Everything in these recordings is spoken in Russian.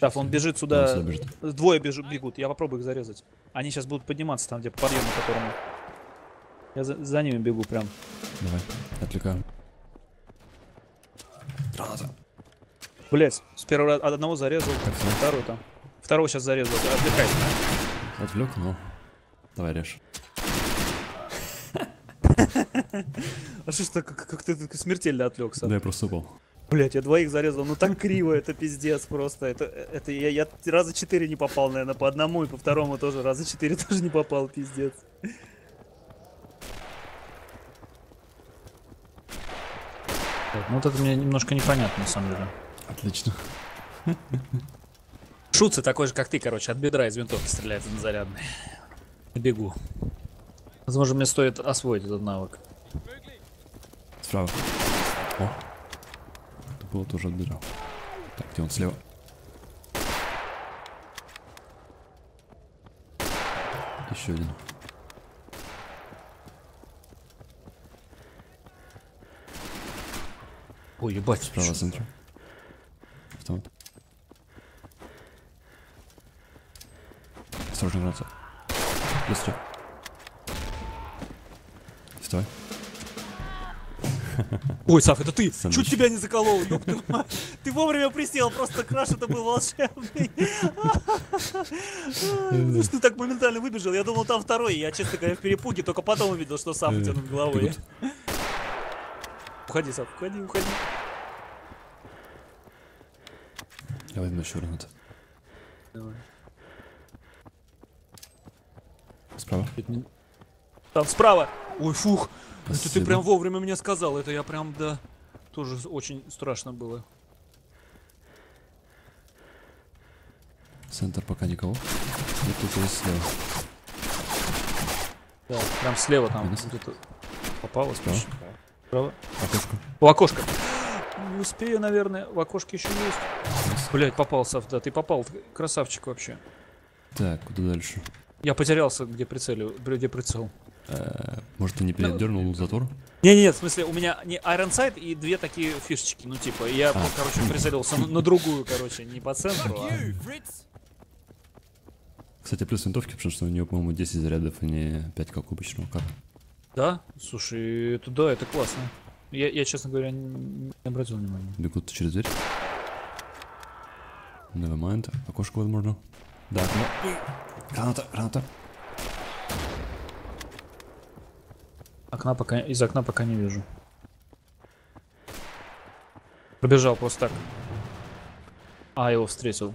Так, он бежит Он сюда. бежит. Двое бежу- бегут. Я попробую их зарезать. Они сейчас будут подниматься там, где по подъему которому. Я за, за ними бегу прям. Давай, отвлекаем. Граната. Блять, с первого раза одного зарезал, второй там. Второго сейчас зарезал. Отвлекайся. Отвлек, ну. Давай режь. А что ж так, как, ты смертельно отвлекся? Да я просто упал. Блять, я двоих зарезал. Ну так криво, это пиздец просто. Это, это я, я раза четыре не попал, наверное, по одному и по второму тоже раза четыре тоже не попал, пиздец. Так, ну вот это мне немножко непонятно, на самом деле. Отлично. Шутцы такой же, как ты, короче, от бедра из винтовки стреляет на зарядный. Бегу. Возможно, мне стоит освоить этот навык. Справа. О. Это было тоже от бедра. Так, где он слева? Еще один. Ой, ебать, Справа центра. Автомат. Осторожно, граната. Быстро. Стой. Ой, Сав, это ты! Сэндвич. Чуть тебя не заколол, ёб. Ты вовремя присел, просто краш это был волшебный. Ну что ты так моментально выбежал? Я думал, там второй. Я, честно говоря, в перепуге, только потом увидел, что Сав у тебя над головой. Уходи, Сав, уходи, уходи. Я возьму еще гранату. Давай. Справа. Там справа. Ой, фух. Это ты прям вовремя мне сказал. Это я прям, да, тоже очень страшно было. Центр пока никого. И тут есть слева. Да, прям слева там Минус. где-то попало. Справа. Справа. Окошко. У окошка. Не успею, наверное. В окошке еще есть. Блять, попал, Сав, да, ты попал. Ты Красавчик вообще. Так, куда дальше? Я потерялся, где прицелю, где прицел. Э, Может, ты не передернул затор? Не-не-не, в смысле, у меня не Iron Sight и две такие фишечки, ну типа, я, А. короче, прицелился на, на другую, короче, не по центру, а... Кстати, плюс винтовки, потому что у нее, по-моему, 10 зарядов, а не 5, как у обычного кара. Да? Слушай, это да, это классно. Я, я честно говоря, не, не обратил внимания. Бегут через дверь. Nevermind. Окошко, возможно. Да, окно. Граната, граната. Окна пока, из окна пока не вижу. Пробежал просто так. А, его встретил.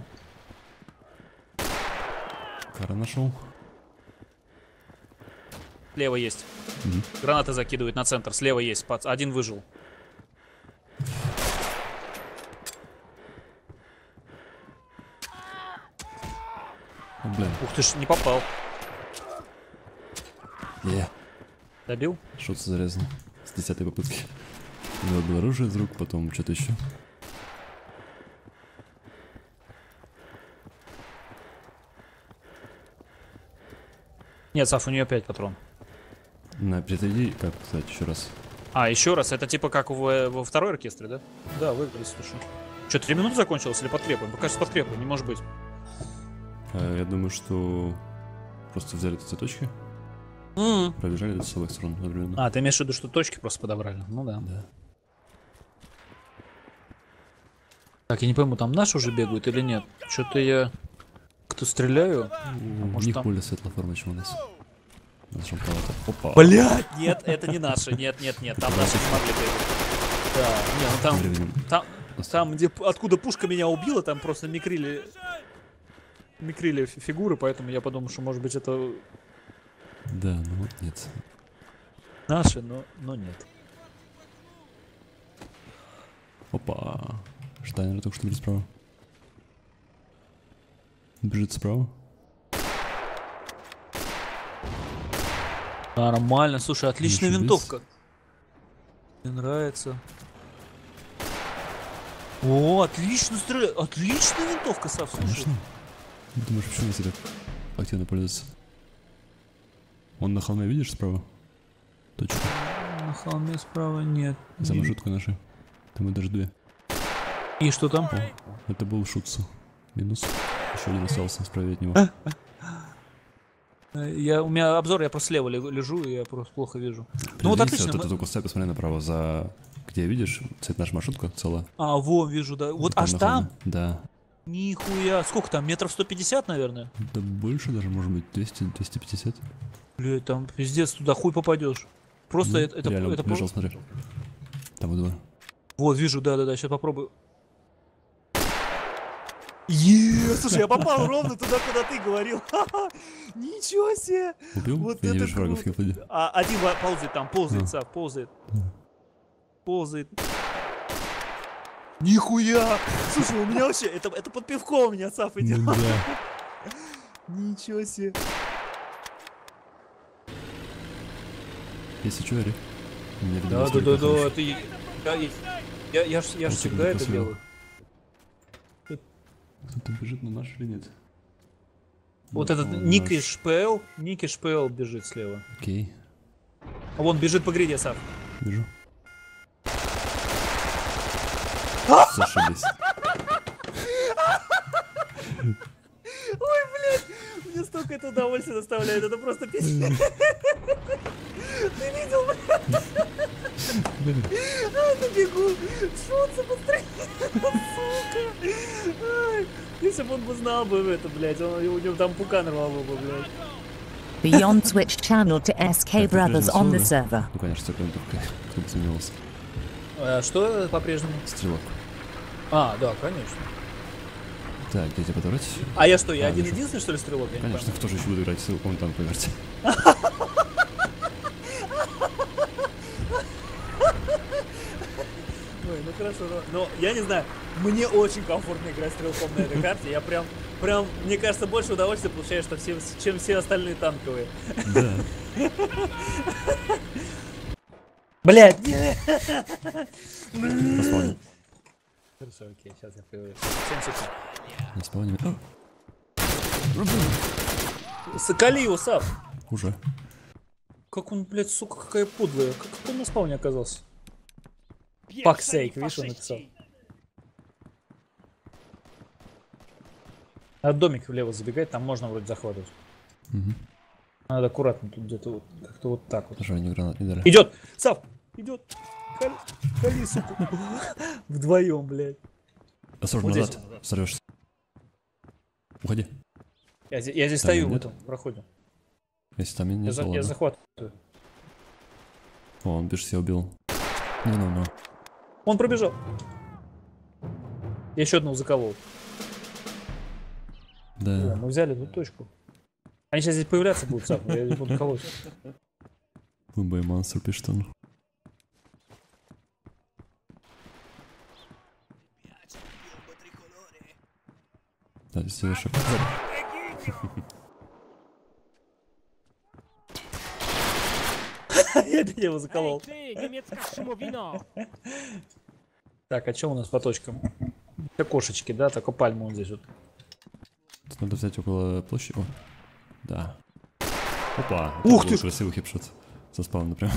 Кара нашел. Слева есть. Мгм. Гранаты закидывают на центр. Слева есть. пац- Один выжил. Блин. Ух ты ж, не попал. Е. Добил? Что-то зарезано. С десятой попытки. У него было оружие из рук, потом что-то еще. Нет, Саф, у нее 5 патрон. На, перезайди, как сказать, еще раз. А, еще раз, это типа как во, во второй оркестре, да? Да, выиграли, слушай. Че, три минуты закончилось или подкрепы? Мне кажется, подкрепы, не может быть. Э, я думаю, что просто взяли эти цветочки, пробежали с обоих сторон одновременно. А, ты имеешь в виду, что точки просто подобрали? Ну да. Да. Так, я не пойму, там наши уже бегают или нет? Что-то я... Кто стреляю? У может, них там- более светлая форма, чем у нас. Опа. Блять! Нет, это не наши, нет, нет, нет, там наши не могли бегать. Да, не, ну там, Временем. там, там, где, откуда пушка меня убила, там просто микрили, микрили фи- фигуры, поэтому я подумал, что может быть это Да, ну вот нет. наши, но, но нет. Опа. Штайнер только что бежит справа. Бежит справа. Нормально, слушай, отличная Ничего винтовка. Мне нравится. О, отлично стреляет. Отличная винтовка, Сав, слушай. Конечно. Думаешь, почему если так активно пользуется? Он на холме, видишь, справа? Точку. На холме справа нет. За маршруткой нашей. Там и даже две. И что там? Это был Шутсу. Минус. Еще один остался справа от него. Э, Я, у меня обзор, я просто слева ле- лежу, и я просто плохо вижу. Ну вот отлично. Вот мы- эту кустай, посмотри направо, за... Где видишь? Цвет наша маршрутка целая. А, во, вижу, да. Вот аж там? Да. Нихуя. Сколько там? Метров 150, наверное? Да больше даже, может быть, 200, 250. Блядь, там пиздец, туда хуй попадешь. Просто Ну, это, это, реально, это лежал, про- смотри. Там вот два. Вот, вижу, да-да-да, сейчас попробую. Е, слушай, я попал ровно туда, куда ты говорил. Ничего себе. Убил? Вот это врагов. А один ползает там, ползает, А. Сав, ползает. Ползает. Нихуя! Слушай, у меня вообще, это, это под пивко у меня Сав идет. Ну Да. Ничего себе. Если что, видимо, Да, да, да, да, это... я- Я, я, я, ж- я ж всегда это делаю. Кто-то бежит на наш или нет? Вот Ну, этот наш. Ники Шпел, Ники Шпел бежит слева. Окей, А вон бежит по гриде, Сав. вижу. Зашибись. Мне столько это удовольствие доставляет, это просто пиздец. Ты видел, блядь? А, на бегу. Шутся быстрее. Сука. Ай, Если бы он бы знал бы это, блядь, он, у него там пукан рвал бы, блядь. Beyond Switch channel to SK Так, Brothers по-прежнему on the сила, server. Ну, конечно, только только кто бы сомневался. А что по-прежнему? Стрелок. А, да, конечно. Так, где тебя подобрать? А я что, я А, один вижу. единственный, что ли, стрелок? Я не Конечно, кто же еще будет играть стрелком там по карте? Ой, ну хорошо, но, но я не знаю, мне очень комфортно играть стрелком на этой карте. Я прям, прям, мне кажется, больше удовольствия получаешь, чем все остальные танковые. Да. Блять! Хорошо, окей, сейчас я появлюсь. 7 секунд. На спауне. Соколи его, Сав. Уже. Как он, блядь, сука, какая подлая. Как, как он на спауне оказался? Fuck sake, видишь, он написал. А домик влево забегать, там можно вроде захватывать. Мгм. Надо аккуратно тут где-то вот, как-то вот так вот. Даже они гранат не дали. Идет! Сав! Идет! Хали, хали, сука. Вдвоем, блядь. Осторожно, Вот назад. Сорвешься. Уходи. Я, я здесь Там стою в этом проходе. Если там нет, Я, за- я захватываю. О, он пишет, себя убил. Ну, ну, ну. Он пробежал. Я еще одного заколол. О, Да. мы взяли тут точку. Они сейчас здесь появляться будут, но я здесь буду колоть. Выбой монстр пишет он. Да, здесь завершок. Я опять его заколол. Так, а что у нас по точкам? Окошечки, да? Только пальму вот здесь вот. Тут надо взять около площади. О, да. Опа. Ух ты Красивый хипшот. Со спауна прям.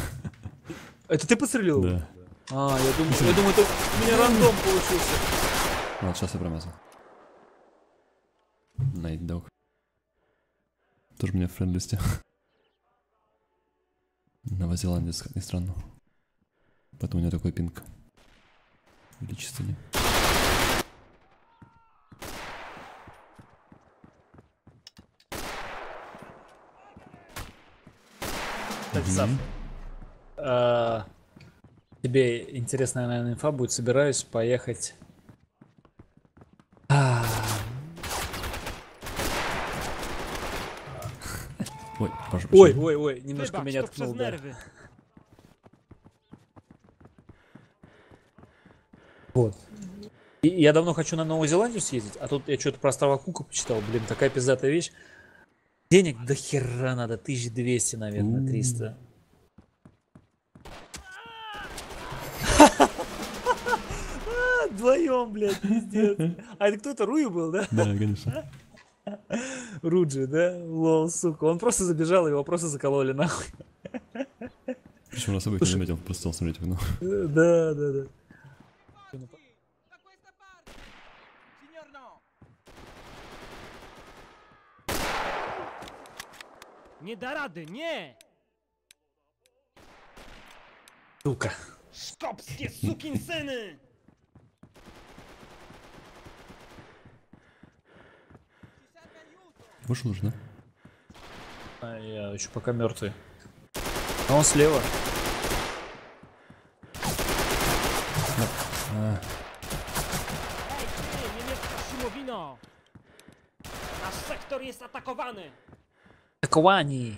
Это ты подстрелил? его? Да. А, я думаю, я думаю, это у меня рандом получился. Вот, сейчас я промазал. Найт Дог. Тоже меня в френд-листе. Новозеландец, как ни странно. Поэтому у него такой пинг. Величественный. Сав, а, тебе интересная, наверное, инфа будет. Собираюсь поехать. А, Ой, прошу Ой, ой, ой, немножко Wybacz, меня ткнул, да. Вот. И я давно хочу на Новую Зеландию съездить, а тут я что-то про острова Кука почитал. Блин, такая пиздатая вещь. Денег до хера надо, 1200, наверное, У. 300. Вдвоем, блядь, пиздец. А это кто это, Рую был, да? Да, конечно. Руджи, да? Лол, сука. Он просто забежал, его просто закололи нахуй. Причем на собой не заметил, просто стал смотреть в окно. Э, Да, да, да. Nie da rady, nie! Сука. Szkopskie sukinsyny! Вышел уже, да? А я еще пока мертвый. А он слева. А, Ej, ty, niemiecka szumowino! Nasz sektor jest atakowany! Аквани.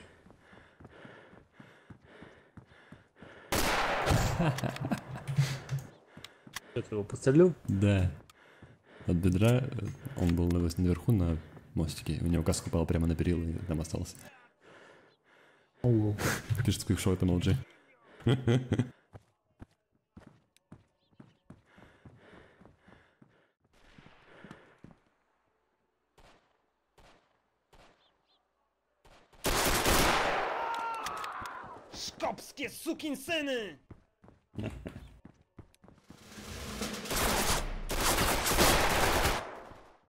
Что ты его подстрелил? да. От бедра э, он был на- наверху на мостике. У него каска упала прямо на перила и там остался. Пишет Show это MLG. Kopskie sukinsyny!